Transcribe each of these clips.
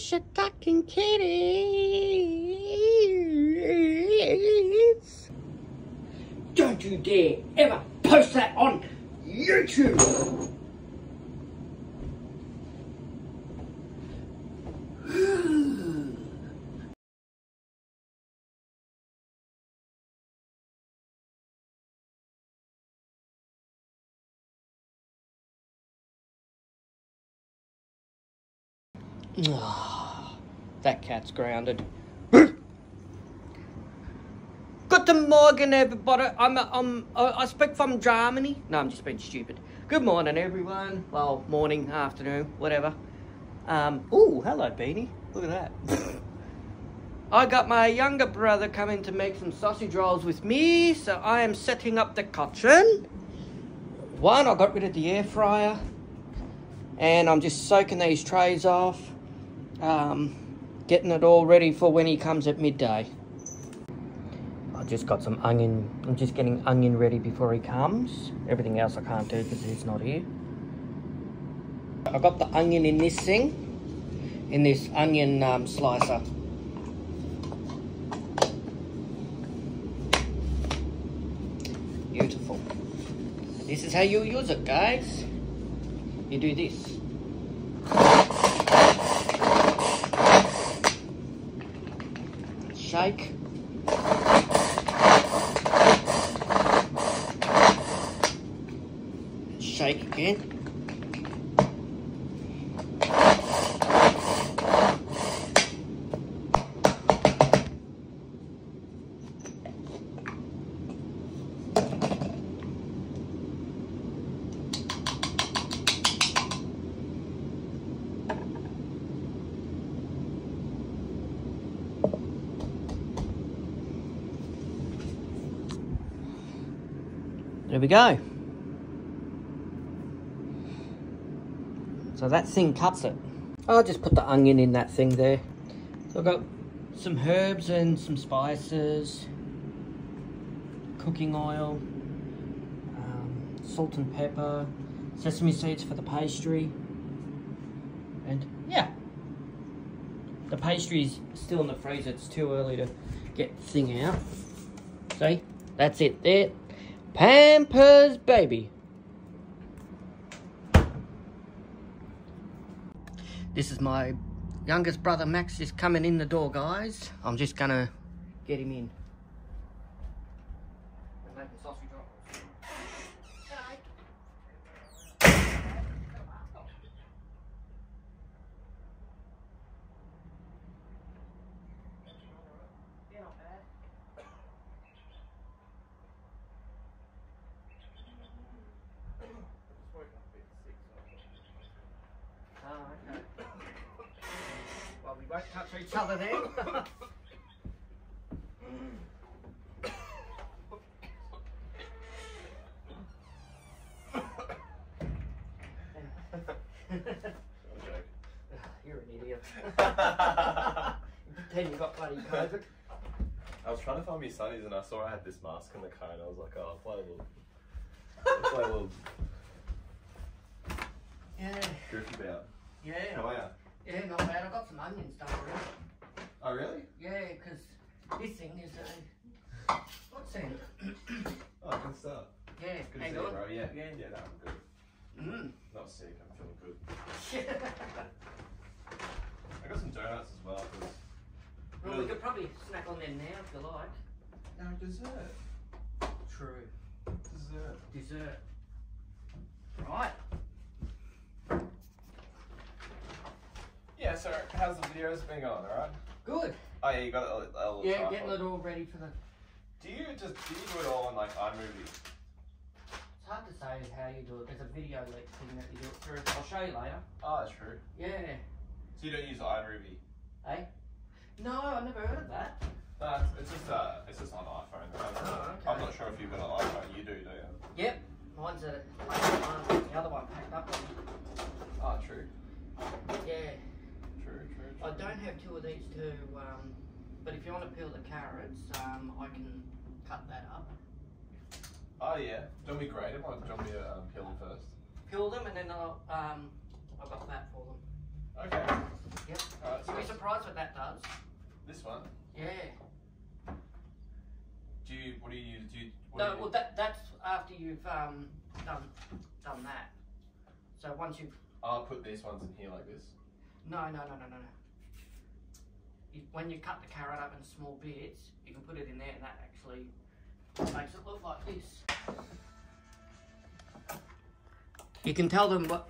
bunch of talking kitties. Don't you dare ever post that on YouTube. Ah, that cat's grounded. Good morning, everybody. I'm, I'm, I speak from Germany. No, I'm just being stupid. Good morning, everyone. Well, morning, afternoon, whatever. Um, oh, hello, Beanie. Look at that. I got my younger brother coming to make some sausage rolls with me, so I am setting up the kitchen. One, I got rid of the air fryer, and I'm just soaking these trays off um, getting it all ready for when he comes at midday. I just got some onion, I'm just getting onion ready before he comes. Everything else I can't do because he's not here. I got the onion in this thing, in this onion um, slicer. Beautiful. This is how you use it, guys. You do this. Shake. Shake again. Go. So that thing cuts it. I'll just put the onion in that thing there. So I've got some herbs and some spices, cooking oil, um, salt and pepper, sesame seeds for the pastry, and yeah. The pastry's still in the freezer, it's too early to get the thing out. See, that's it there. Pampers Baby. This is my youngest brother Max just coming in the door, guys. I'm just gonna get him in. won't touch each other then. You're an idiot. Pretend you got bloody COVID. I was trying to find my sunnies and I saw I had this mask in the car and I was like, oh, I'll play a little. I'll play a little Yeah, goofy about. yeah. How are ya? Yeah, not bad. I got some onions done already. Oh, really? Yeah, because this thing is a. What's that? Oh, good stuff. Yeah, Good to see you, bro. Yeah. Yeah. Yeah, no, I'm good. Mm. Not sick, I'm feeling good. I got some donuts as well. well, we could probably snack on them now if you like. No, dessert. True. Dessert. Dessert. Right. Yeah, so how's the videos been going, alright? Good. Oh, yeah, you got a, a little Yeah, tripod. getting it all ready for the. Do you just do you do it all in like iMovie? It's hard to say how you do it. There's a video link thing that you do it through. I'll show you later. Oh, that's true. Yeah. So you don't use iMovie? Eh? No, I've never heard of that. No, it's, it's just uh, it's just on iPhone. I'm, Oh, okay. I'm not sure if you've got an iPhone. You do, do you? Yep. Mine's a the other one packed up. Oh, true. Yeah. True, true, true. I don't have two of these to, um, but if you want to peel the carrots, um, I can cut that up. Oh yeah. Do you to grate them or do you to um, peel them first? Peel them and then I'll, um, I've got that for them. Okay. Yep. Alright, so You'll be surprised what that does. This one. Yeah. Do you? What do you use? Do you? No, do well that that's after you've um done done that. So once you've I'll put these ones in here like this. no no no no no no. You, when you cut the carrot up in small bits, you can put it in there, and that actually makes it look like this. You can tell them what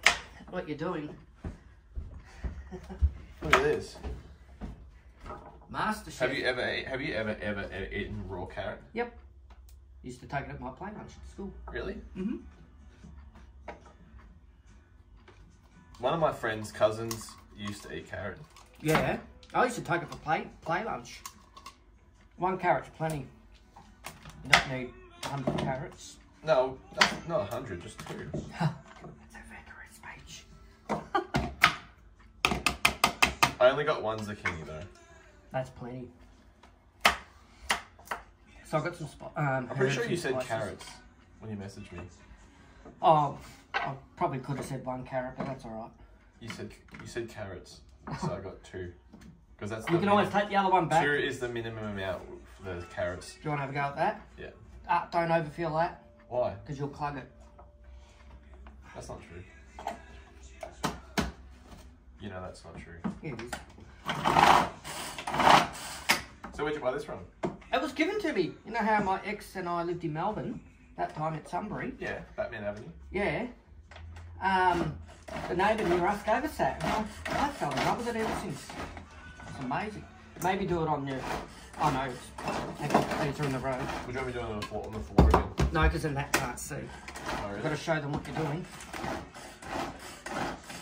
what you're doing. Look at this. Master chef. Have you ever? Have you ever ever eaten raw carrot? Yep. Used to take it at my play lunch at school. Really? Mm-hmm. One of my friend's cousins used to eat carrot. Yeah. I used to take it for play play lunch. One carrot's plenty. You don't need hundred carrots. No, not- not a hundred, just two. That's a vigorous speech. I only got one zucchini though. That's plenty. So I've got some. Um, I'm pretty sure you said spices. carrots when you messaged me. Oh, I probably could have said one carrot, but that's all right. You said you said carrots, so I got two. Because that's You can always take the other one back. two is the minimum amount for the carrots. Do you want to have a go at that? Yeah. Uh, don't overfill that, Why? because you'll clog it. That's not true. You know that's not true. It is. So where'd you buy this from? It was given to me. You know how my ex and I lived in Melbourne that time at Sunbury? Yeah, Batman Avenue. Yeah. Um, the neighbour near us gave us that. And I, I fell in love with it ever since. It's amazing. Maybe do it on your. Oh no, these are in the road. Would you want me doing it on the floor, on the floor again? No, because then that can't see. Oh, You've really? got to show them what you're doing.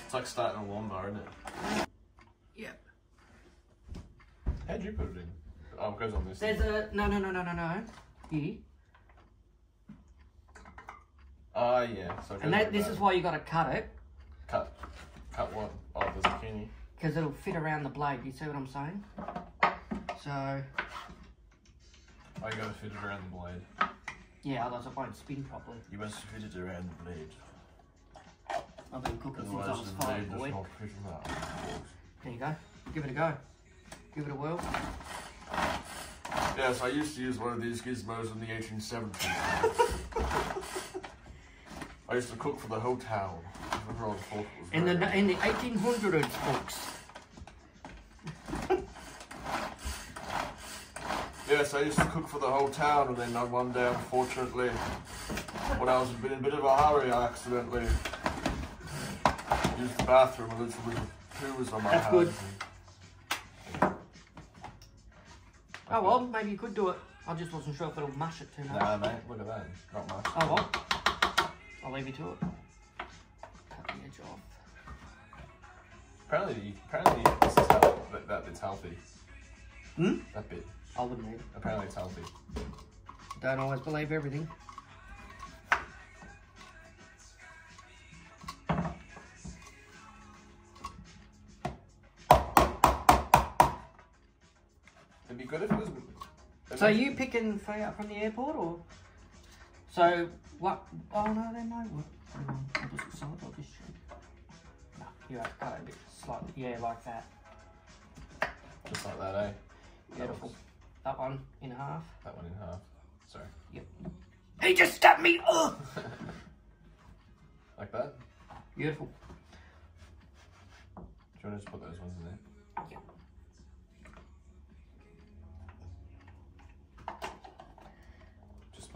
It's like starting a lawnmower, isn't it? Yep. How'd you put it in? Oh, it goes on this. There's a no, no, no, no, no, no. Here, Ah, yeah. So and that, like this that. is why you got to cut it cut. Cut what? Oh, the zucchini. because it'll fit around the blade. You see what I'm saying? So Oh, you gotta fit it around the blade. yeah, otherwise it won't spin properly. You must fit it around the blade. I've been cooking since I was five, boy. fit on. There you go. Give it a go. Give it a whirl. Yes, I used to use one of these gizmos in the 1870s. I used to cook for the hotel. Remember all the folk was In the in the 1800s books. Yes, I used to cook for the whole town, and then on one day, unfortunately, when I was in a bit of a hurry, I accidentally used the bathroom, and literally poo was on my That's hands. good. Oh well, maybe you could do it. I just wasn't sure if it'll mush it too much. Nah, mate, look at that. Not much. Oh well. I'll leave you to it. Cut the edge off. Apparently, apparently, this is how that, that bit's healthy. Hmm? That bit. I wouldn't eat it. Apparently, it's healthy. Don't always believe everything. It'd be good if it was. So are you picking Faye up from the airport or? So what? Oh no, they might work. Hang on, I'll just solid or just check. No, you have to cut it a bit slightly. Yeah, like that. just like that, eh? Beautiful. That one in half. That one in half. Sorry. Yep. He just stabbed me. Ugh. like that. Beautiful. Do you want to just put those ones in there? Yep.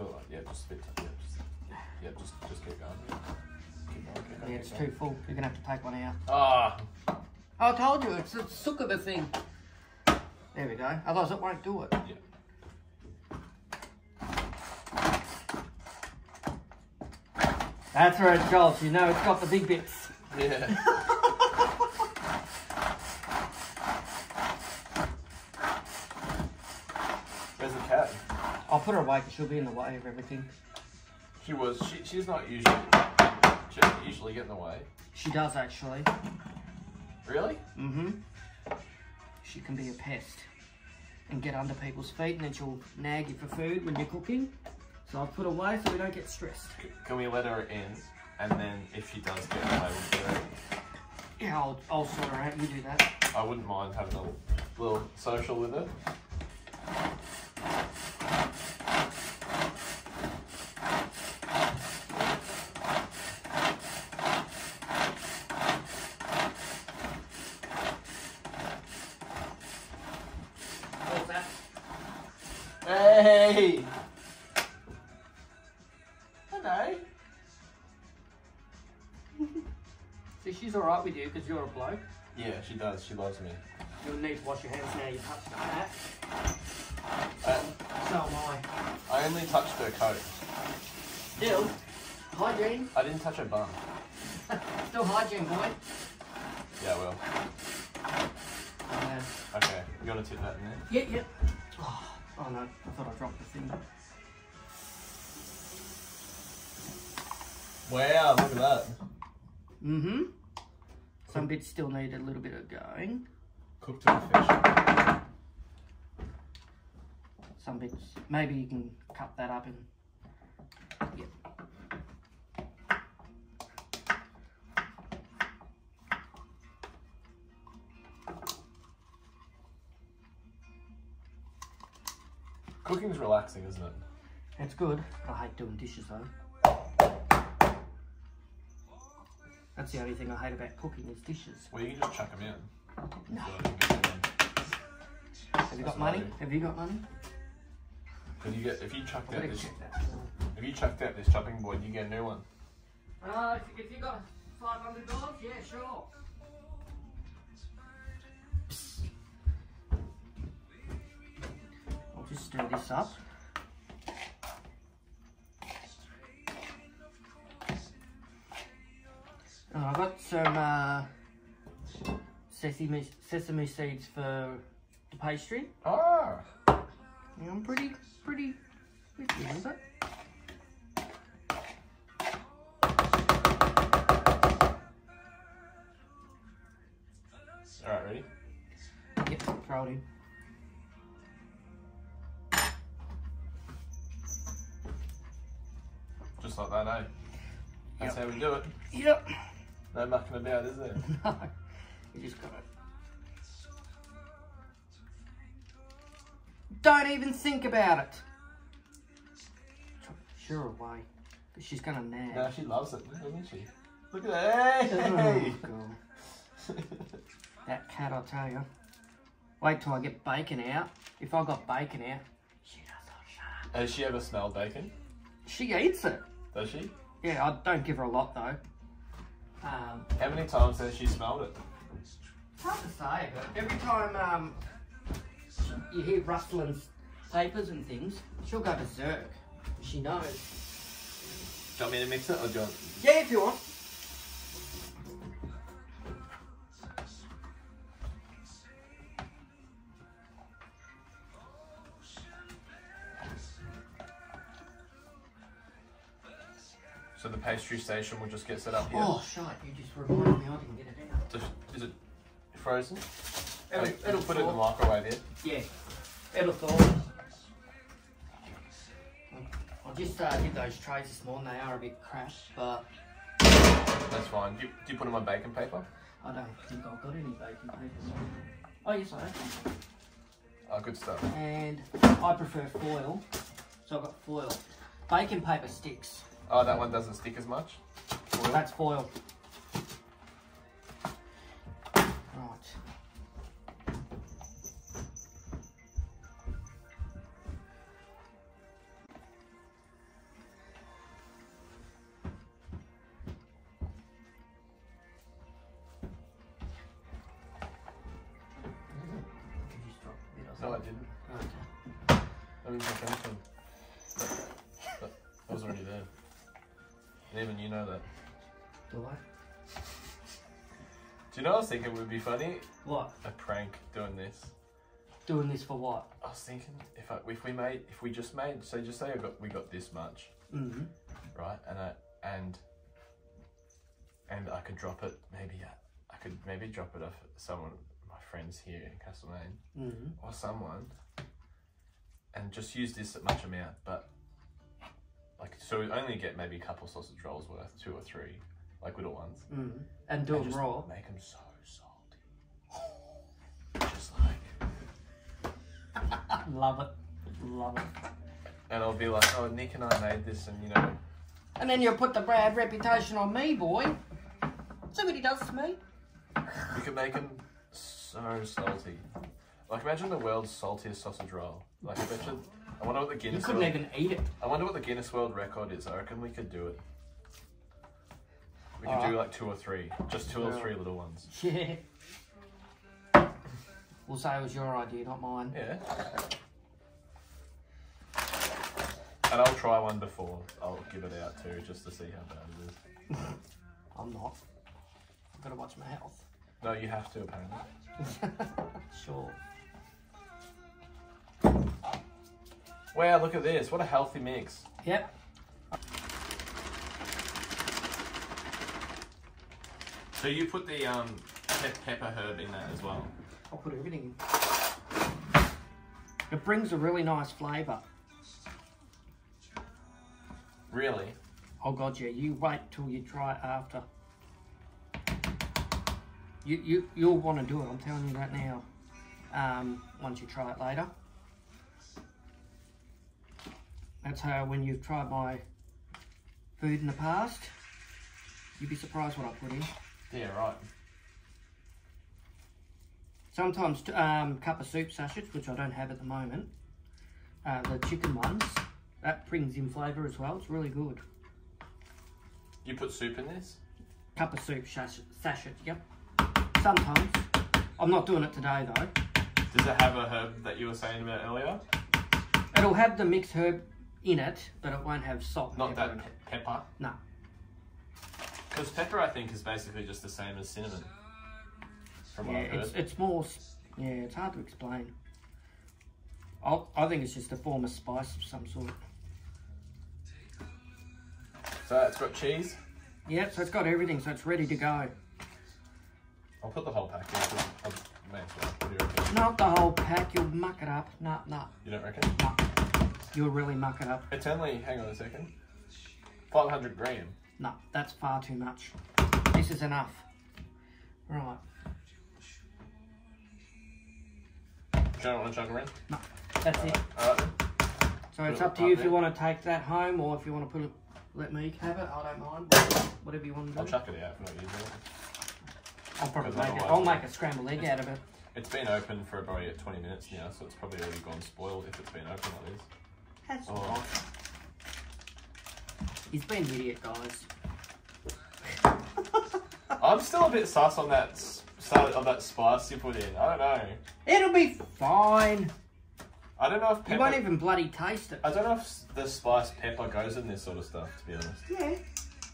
Put it like yeah, just spit. Yeah, just yeah, just just keep going. Keep going. Keep going Yeah, it's too going. full. You're gonna have to take one out. Ah, I told you, it's a sook of a thing. There we go. Otherwise, it won't do it. yeah. That's where it goes. You know, it's got the big bits. Yeah. Where's the cat? I'll put her away because she'll be in the way of everything. She was. She, she's not usually. She doesn't usually get in the way. She does actually. Really? Mm-hmm. She can be a pest and get under people's feet, and then she'll nag you for food when you're cooking. So I'll put her away so we don't get stressed. C- Can we let her in? And then if she does get in the way, we'll do it. Yeah, I'll, I'll sort her out. You do that. I wouldn't mind having a little social with it. Because you're a bloke. Yeah, she does. She loves me. You'll need to wash your hands now you touched that. I, So am I. I only touched her coat. Still, hygiene. I didn't touch her bum. Still hygiene, boy. Yeah, well. Uh, Okay, you want to tip that in there? yeah, yeah. Oh, oh no, I thought I dropped the thing. Wow, look at that. Mm-hmm. Some bits still need a little bit of going. Cooked to fish. Some bits, maybe you can cut that up and. Yeah. Cooking's relaxing, isn't it? It's good. I hate doing dishes though. That's the only thing I hate about cooking is dishes. Well, you can just chuck them in. No. So you can get. Have you got That's money? Have you got money? But you get if you chucked I out this that. if you chucked out this chopping board, you get a new one. Uh, if, if you got five hundred dollars, yeah, sure. I'll just stir this up. Oh, I got some uh, sesame sesame seeds for the pastry. Ah, I'm pretty pretty with you with it. all right, ready? Yep, throw it in. Just like that, eh? That's Yep. how we do it. Yep. No mucking about, is there? No, you just got it. Don't even think about it. Sure away, but she's gonna nag. No, she loves it, doesn't she? Look at that. Hey! Oh. That cat, I'll tell you. Wait till I get bacon out. If I got bacon out, she does not shut up. Has she ever smelled bacon? She eats it. Does she? Yeah, I don't give her a lot though. Um, How many times has she smelled it? It's hard to say, but every time um, you hear rustling papers and things, she'll go berserk. She knows. Do you want me to mix it or do you want... Yeah, if you want. Pastry station will just get set up here? Oh, shite, you just reminded me I didn't get it out. Just- Is it frozen? It'll, Hey, it'll put it in the microwave here. Yeah, it'll thaw. I just uh, did those trays this morning. They are a bit crap, but That's fine. Do you, do you put them on baking paper? I don't think I've got any baking paper. Oh, yes, I have. Oh, good stuff. And I prefer foil, so I've got foil. Baking paper sticks. Oh, that one doesn't stick as much? Foil? That's foil. Do you know what I was thinking would be funny? What? A prank doing this. Doing this for what? I was thinking if I, if we made if we just made so just say I got we got this much Mm-hmm. right and I and and I could drop it maybe uh, I could maybe drop it off someone my friends here in Castlemaine Mm-hmm. or someone and just use this much amount but like so we only get maybe a couple sausage rolls worth two or three like little ones. Mm. And do And them raw. Make them so Love it. Love it. and I'll be like, oh, Nick and I made this, and you know, And then you'll put the bad reputation on me, boy. See what he does to me? we could make them so salty. Like, imagine the world's saltiest sausage roll. Like, I bet you, I wonder what the Guinness. You Guinness. couldn't World, even eat it. I wonder what the Guinness World Record is. I reckon we could do it. We could Alright. do like two or three, just two or three little ones. Yeah. We'll say it was your idea, not mine. Yeah. And I'll try one before I'll give it out too, just to see how bad it is. I'm not. I've got to watch my health. No, you have to apparently. sure. Wow, look at this! What a healthy mix. Yep. So you put the um pepper herb in that as well. I'll put everything in. It brings a really nice flavour. Really? Oh god, yeah. You wait till you try it after. You you you'll want to do it. I'm telling you that now. Um, once you try it later. That's how when you've tried my food in the past, you'd be surprised what I put in. Yeah, right. Sometimes um, cup of soup sachets, which I don't have at the moment. Uh, the chicken ones. That brings in flavour as well. It's really good. You put soup in this? Cup of soup sachet, sachet yep. Sometimes. I'm not doing it today though. Does it have a herb that you were saying about earlier? It'll have the mixed herb in it, but it won't have salt Not that pe- pepper? No. Because pepper, I think, is basically just the same as cinnamon. From Yeah, it's, it's more, yeah, it's hard to explain. i I think it's just a form of spice of some sort. So it's got cheese. Yep, so it's got everything, so it's ready to go. I'll put the whole pack in. I may as well. What do you reckon? Not the whole pack, you'll muck it up. Nah, nah, You don't reckon? nah. You'll really muck it up. It's only, hang on a second, 500 gram. No, that's far too much. This is enough. Right. Do want to chug around? That's it. Alright. So it's Put it up to you if up you want to take that home or if you want to put it, let me have it. I don't mind. Whatever you want to do. I'll chuck it out if not using it. I'll probably make it. I'll make a scrambled egg out of it. It's been open for about 20 minutes now, so it's probably already gone spoiled if it's been open like this. That's Oh. all right. He's been an idiot, guys. I'm still a bit sus on that s- on that spice you put in. I don't know. It'll be fine. I don't know if You won't even bloody taste it. I don't know if the spice pepper goes in this sort of stuff. To be honest, Yeah,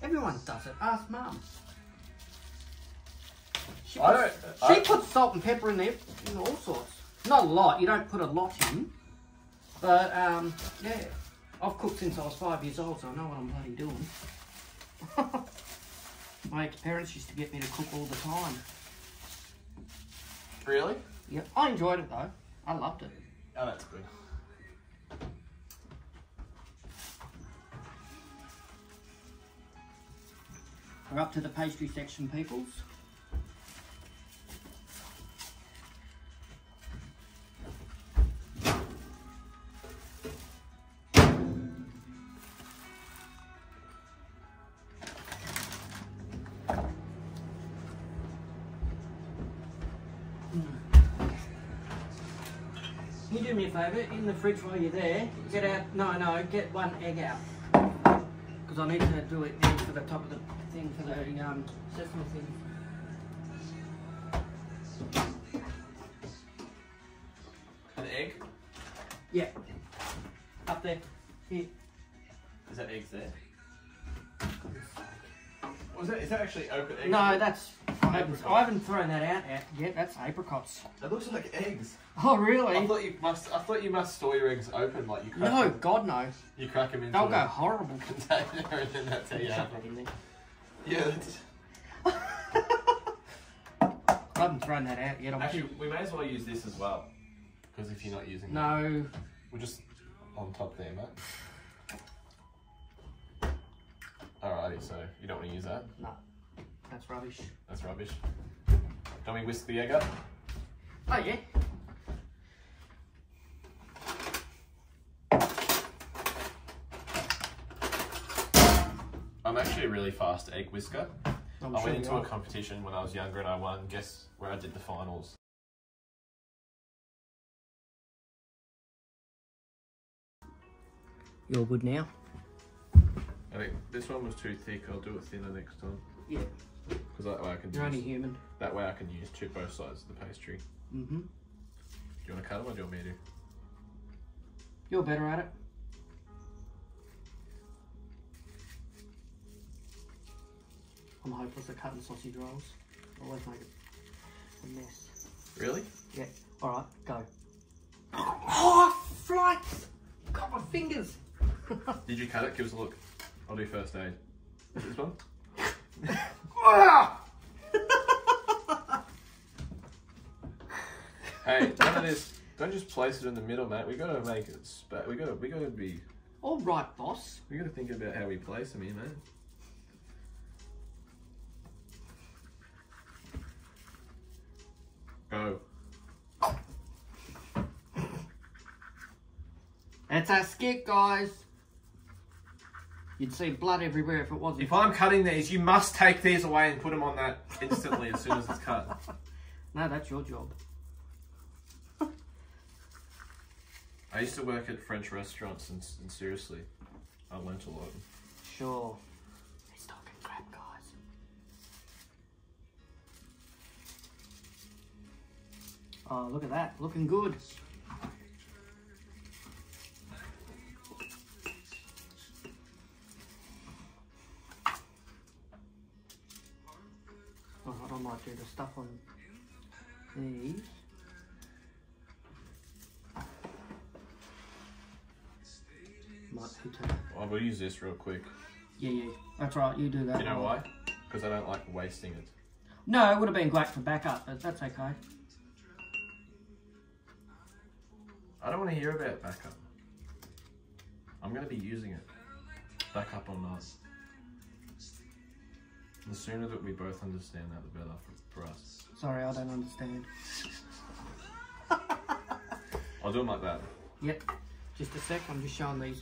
everyone does it. Ask mum. She I puts, don't- she I- puts salt and pepper in there, in all sorts. Not a lot. You don't put a lot in, but um, yeah. I've cooked since I was five years old, so I know what I'm bloody doing. My ex-parents used to get me to cook all the time. really? Yeah, I enjoyed it though. I loved it. Oh, that's good. We're up to the pastry section, peoples. The fridge while you're there, get out. No, no, get one egg out. Because I need to do it then for the top of the thing for the um, sesame thing. An egg? Yeah. Up there. Here. Is that eggs there? Was that? Is that actually open eggs? No, that's. I haven't, I haven't thrown that out yet. yet. That's apricots. It looks like eggs. Oh, really? I really? thought you must. I thought you must store your eggs open, like you crack No, them, God, no. you crack them into They'll go a horrible. container, and then that's how you have them. Yeah. That's, I haven't thrown that out yet. I'm actually, we may as well use this as well, because if you're not using, it, No. we're just on top there, mate. Alrighty, so you don't want to use that. No. That's rubbish. That's rubbish. Don't we whisk the egg up? Oh yeah. I'm actually a really fast egg whisker. I'm I sure went you into a competition when I was younger and I won. Guess where I did the finals? You're good now. I think this one was too thick. I'll do it thinner next time. Yeah. Because that way I can You're only human. that way I can use two both sides of the pastry. Mm-hmm. Do you want to cut them or do you want me to? You're better at it. I'm hopeless at cutting sausage rolls. Always make it a mess. Really? Yeah. All right, go. Oh, flights! Got my fingers. Did you cut it? Give us a look. I'll do first aid. Is this one? Ah! Hey, none of this. Don't just place it in the middle, mate. We gotta make it. Spa- we gotta. We gotta be. All right, boss. We gotta think about how we place them here, mate. Go. It's a skit, guys. You'd see blood everywhere if it wasn't. If I'm cutting these, you must take these away and put them on that instantly as soon as it's cut. No, that's your job. I used to work at French restaurants, and, and seriously, I learnt a lot. Sure. He's talking crap, guys. Oh, look at that. Looking good. I might do the stuff on these. Might. I will use this real quick. Yeah, yeah. That's right, you do that. You know why? Because I don't like wasting it. No, it would have been great for backup, but that's okay. I don't want to hear about backup. I'm going to be using it. Backup or not. The sooner that we both understand that, the better for, for us. Sorry, I don't understand. I'll do them like that. Yep. Just a sec, I'm just showing these.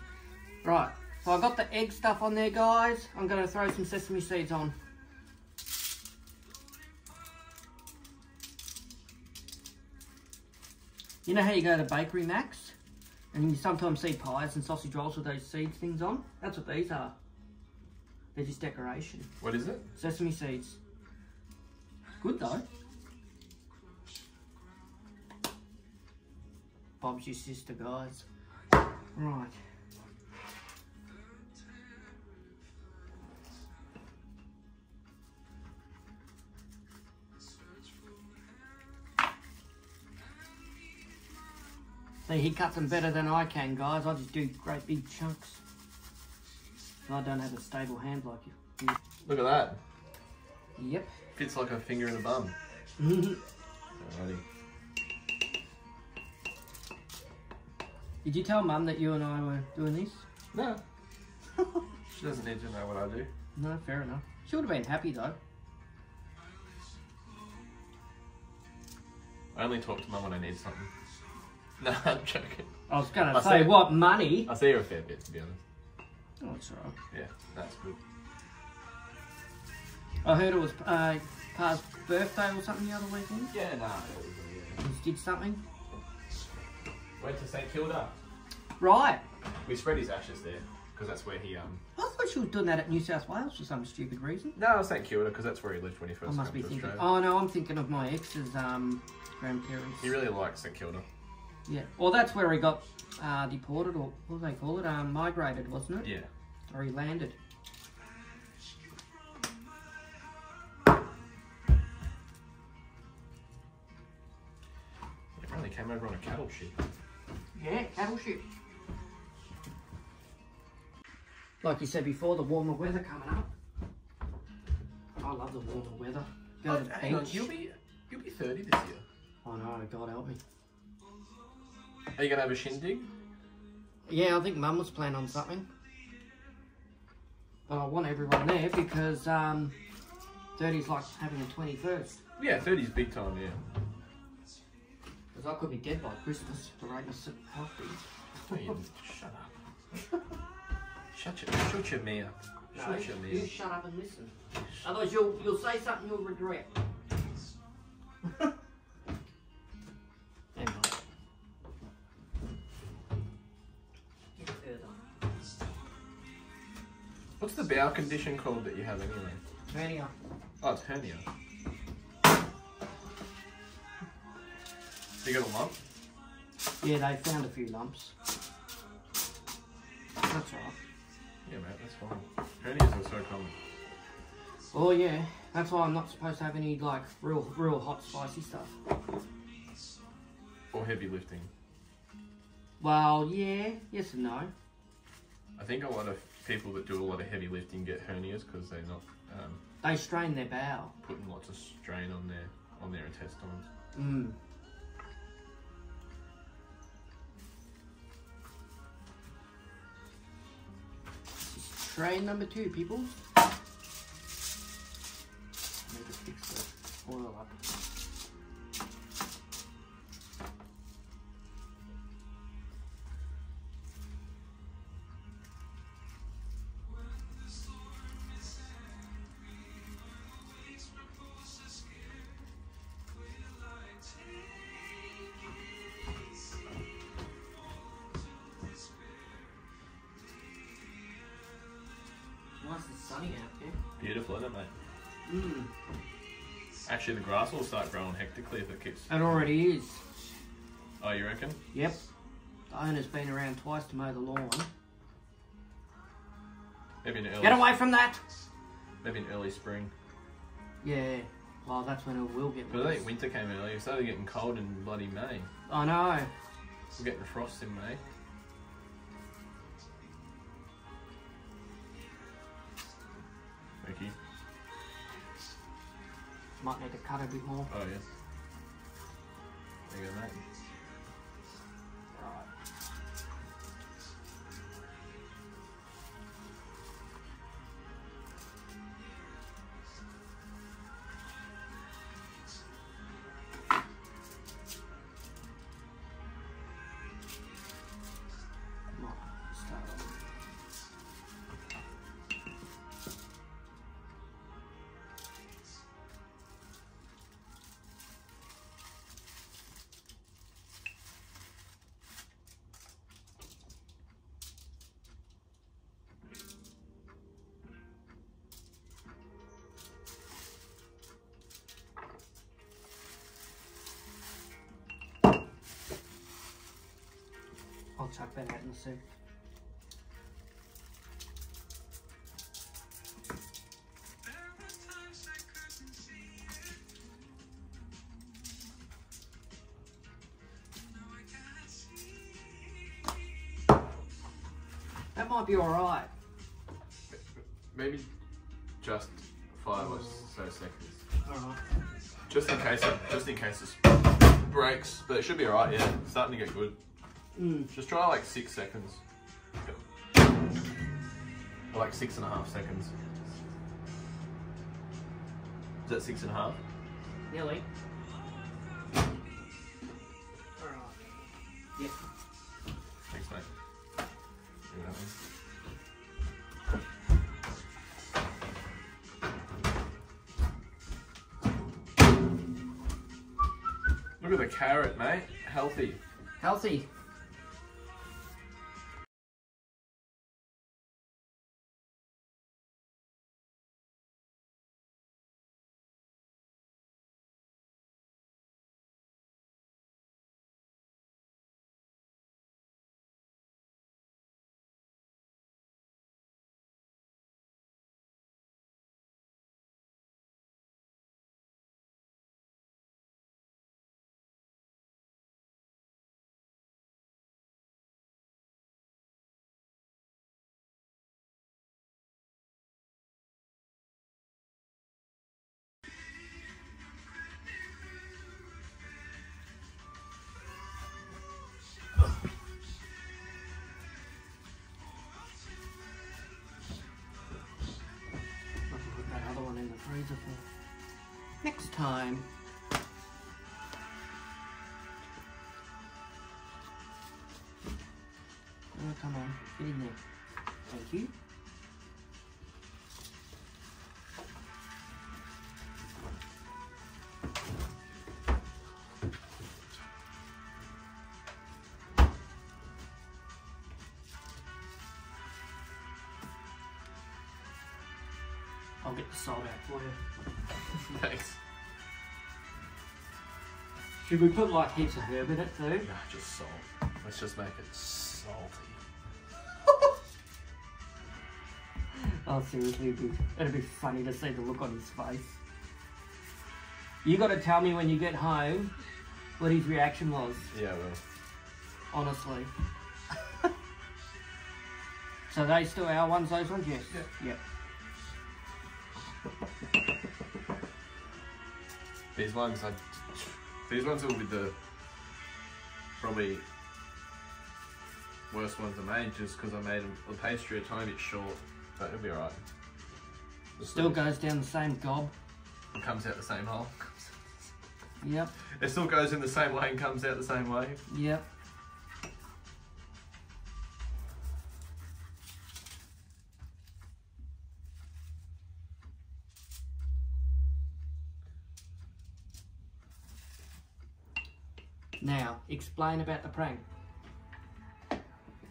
Right, so I got the egg stuff on there, guys. I'm going to throw some sesame seeds on. You know how you go to Bakery Max? And you sometimes see pies and sausage rolls with those seed things on? That's what these are. They're just decoration. What is it? Sesame seeds. Good though. Bob's your sister, guys. Right. See, he cuts them better than I can, guys. I just do great big chunks. I don't have a stable hand like you. Look at that. Yep. Fits like a finger in a bum. Mm-hmm. Alrighty. Did you tell Mum that you and I were doing this? No. she doesn't need to know what I do. No, fair enough. She would have been happy though. I only talk to mum when I need something. No, I'm joking. I was gonna I say, what money? I see her a fair bit, to be honest. Oh, it's alright. Yeah, that's good. I heard it was uh, Pa's birthday or something the other weekend. Yeah, no, it was, He did something. Went to St Kilda. Right. We spread his ashes there because that's where he um. I thought she was doing that at New South Wales for some stupid reason. No, St Kilda because that's where he lived when he first. I first must came be to thinking. Australia. Oh no, I'm thinking of my ex's um, grandparents. He really likes St Kilda. Yeah. Well, that's where he got uh, deported, or what do they call it? Um, migrated, wasn't it? Yeah. Or he landed. He apparently came over on a cattle ship. Yeah, cattle ship. Like you said before, the warmer weather coming up. I love the warmer weather. Go to the on, beach. you'll be you'll be thirty this year. I know, God help me. Are you gonna have a shindig? Yeah, I think Mum was planning on something. But I want everyone there because um, 30's like having a 21st. Yeah, 30's big time, yeah. Because I could be dead by Christmas. The rate is healthy. Shut up. Shut your, shut your mouth. No, Shut your you mouth. shut up and listen. Otherwise, you'll you'll say something you'll regret. bowel condition called that you have anyway? Hernia. Oh, it's hernia. You got a lump? Yeah, they found a few lumps. That's right. Yeah, mate, that's fine. Hernias are so common. Oh yeah, that's why I'm not supposed to have any like real, real hot, spicy stuff. Or heavy lifting. Well, yeah, yes and no. I think a lot of people that do a lot of heavy lifting get hernias because they're not um, They strain their bowel. putting lots of strain on their on their intestines. Mm. Train number two, people. Need to fix the oil up. The grass will start growing hectically if it keeps. It already is. Oh, you reckon? Yep. The owner's been around twice to mow the lawn. Maybe in early. Get away from that! Maybe in early spring. Yeah. Well, that's when it will get But I think winter came early. It started getting cold in bloody May. I know. We're getting frost in May. Might need to cut a bit more. Oh yes. There you go, mate. I'll chuck that out in a sec. That might be alright. Maybe just five or so seconds. Alright. Just in case it, just in case this breaks. But it should be alright, yeah. It's starting to get good. Mm. Just try like six seconds. Or like six and a half seconds. Is that six and a half? Nearly. Is it for? Next time. Oh, come on, get in there. Thank you. I'll get the salt out for you. Thanks. Should we put like heaps of herb in it too? Nah, just salt. Let's just make it salty. Oh, seriously, it'd be, it'd be funny to see the look on his face. You got to tell me when you get home what his reaction was, Yeah, well. honestly. so they still our ones, those ones? Yes. Yeah. Yep. These ones, I, these ones will be the probably worst ones I made just because I made them, the pastry a tiny bit short, but it'll be alright. Still goes down the same gob. it comes out the same hole. Yep. It still goes in the same way and comes out the same way. Yep. Now, explain about the prank.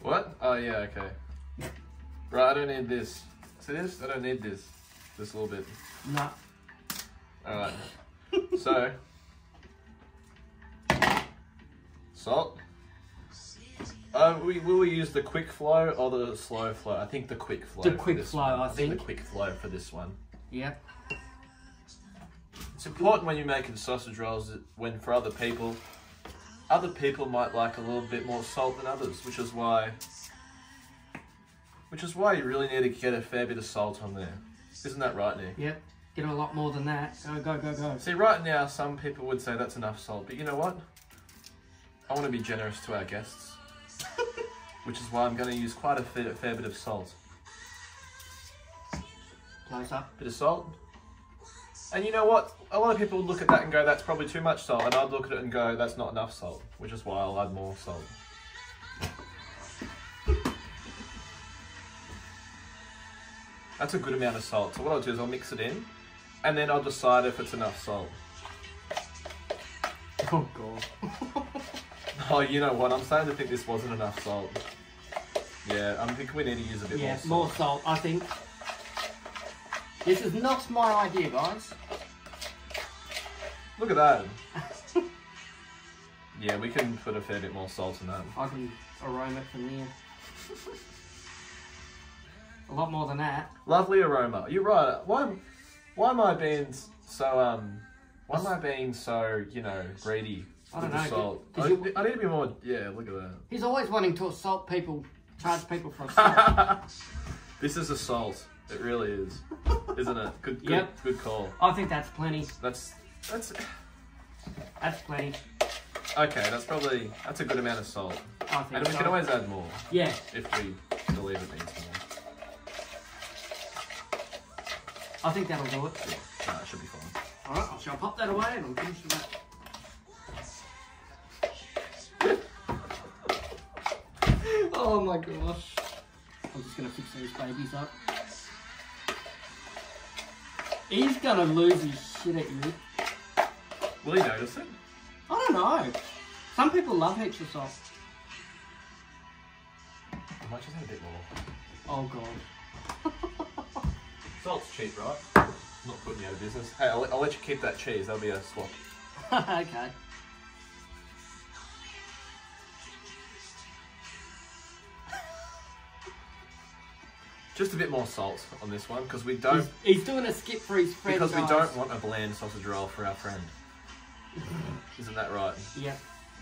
What? Oh yeah, okay. Right, I don't need this. See this? I don't need this. This little bit. No. Alright. so salt. Uh, we will we use the quick flow or the slow flow? I think the quick flow. The quick flow, one. I think. think. the quick flow for this one. Yep. It's important when you're making sausage rolls when for other people, other people might like a little bit more salt than others, which is why, which is why you really need to get a fair bit of salt on there. Isn't that right, Nick? Yep. Get a lot more than that. Go, go, go, go. See, right now, some people would say that's enough salt, but you know what? I want to be generous to our guests, which is why I'm going to use quite a fair, fair bit of salt. Close up. Bit of salt. And you know what? A lot of people would look at that and go, that's probably too much salt. And I'd look at it and go, that's not enough salt, which is why I'll add more salt. That's a good amount of salt. So what I'll do is I'll mix it in, and then I'll decide if it's enough salt. Oh, God. Oh, you know what? I'm starting to think this wasn't enough salt. Yeah, I think we need to use a bit Yeah, more more salt. salt, I think. This is not my idea, guys. Look at that. yeah, we can put a fair bit more salt in that. I can aroma from there. A lot more than that. Lovely aroma. You're right. Why, why am I being so um? Why am I being so you know greedy I with don't know, salt? I, I need to be more. Yeah, look at that. He's always wanting to assault people, charge people for assault. this is a salt. It really is, isn't it? Good, good, Yep. good call. I think that's plenty. That's that's That's plenty. okay. That's probably that's a good amount of salt, I think and we so. can always add more Yeah. if we believe it needs more. I think that'll do it. Yeah, no, it should be fine. Alright, I shall pop that away and I'm finished with that. oh my gosh. I'm just gonna fix these babies up. He's gonna lose his shit at you. Will he notice it? I don't know. Some people love extra of salt. I might just add a bit more. Oh god. Salt's cheap, right? Not putting you out of business. Hey, I'll, I'll let you keep that cheese. That'll be a swap. okay. Just a bit more salt on this one because we don't He's, he's doing a skip for his friend. because we guys. don't want a bland sausage roll for our friend. Isn't that right? Yeah.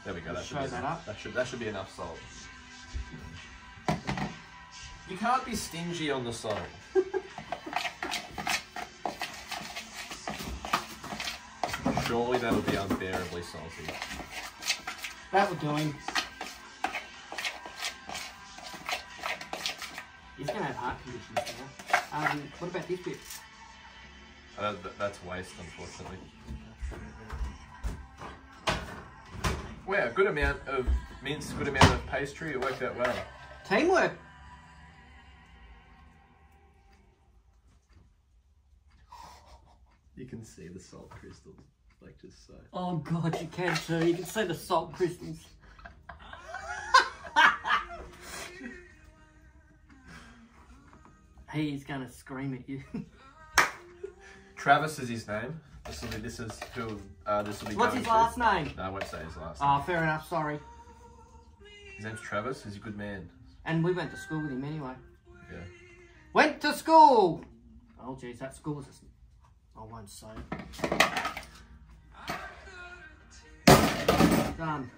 There we go. That should Show be that. That should that should be enough salt. You can't be stingy on the salt. Surely that'll be unbearably salty. That will do him. He's gonna have heart conditions now. Um, what about this bit? Uh, th- that's waste, unfortunately. Wow, good amount of mince, good amount of pastry. It worked out well. Teamwork. You can see the salt crystals, like just so. Oh god, you can too. You can see the salt crystals. He's gonna scream at you. Travis is his name. This will be. This is who. Uh, this will be. What's his to. last name? No, I won't say his last. name. Ah, fair enough, sorry. His name's Travis. He's a good man. And we went to school with him anyway. Yeah. Went to school! Oh jeez, that school was a... I won't say. Done.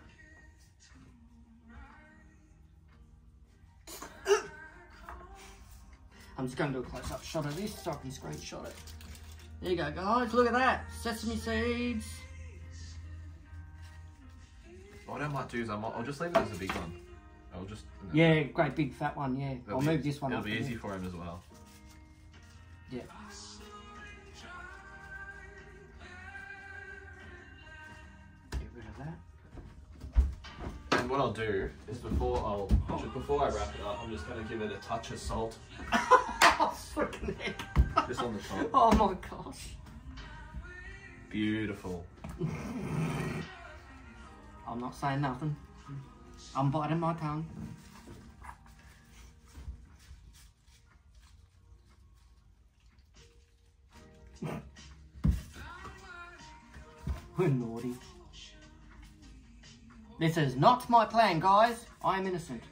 I'm just going to do a close-up shot of this so I can screenshot it. There you go, guys. Look at that. Sesame seeds. What I might do is I might, I'll just leave it as a big one. I'll just. Yeah, great big fat one, yeah. I'll be- move this one It'll be easy for him as well. Yeah. And what I'll do is before I'll just before I wrap it up, I'm just gonna give it a touch of salt, oh, heck. just on the top. Oh my gosh. Beautiful. I'm not saying nothing. I'm biting my tongue. We're naughty. This is not my plan, guys. I am innocent.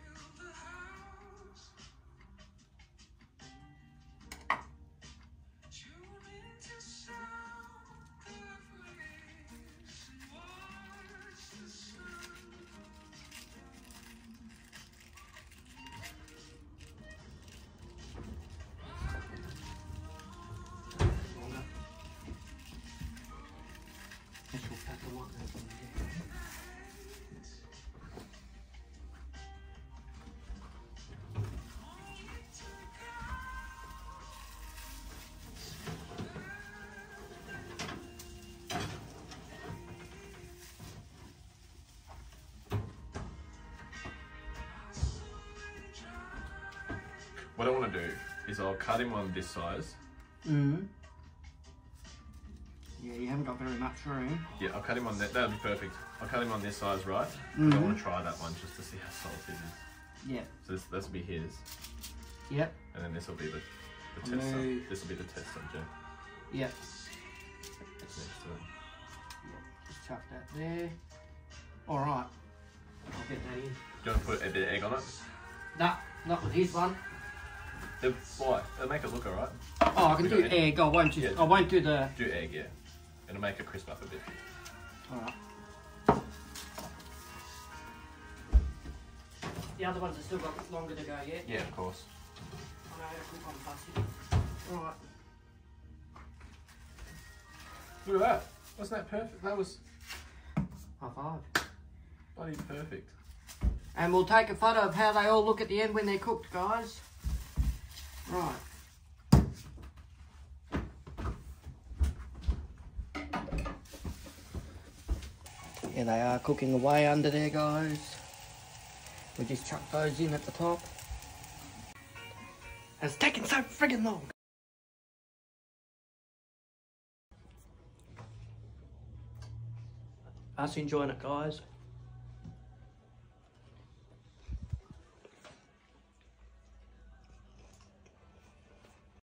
Cut him on this size. Mm. Yeah, you haven't got very much room. Yeah, I'll cut him on that. That'll be perfect. I'll cut him on this size, right? 'Cause I Mhm. want to try that one just to see how salty it is. Yeah. So this this will be his, Yep. and then this will be the, the test. Sub. move- This will be the test subject. Yep. Next to it. Just chuck that there. Alright. I'll get that in. Do you want to put a bit of egg on it? Nah, not with his one. It, why? It'll make it look alright. Oh, I can do got egg? egg. I won't just. Yeah. I won't do the. Do egg, yeah. It'll make it crisp up a bit. Alright. The other ones have still got longer to go yet. Yeah, of course. I know how to cook on fussy. Right. Look at that. Wasn't that perfect? That was High five. bloody perfect. And we'll take a photo of how they all look at the end when they're cooked, guys. Right. Here they are cooking away under there, guys. We just chuck those in at the top. It's taking so friggin' long. Us enjoying it, guys.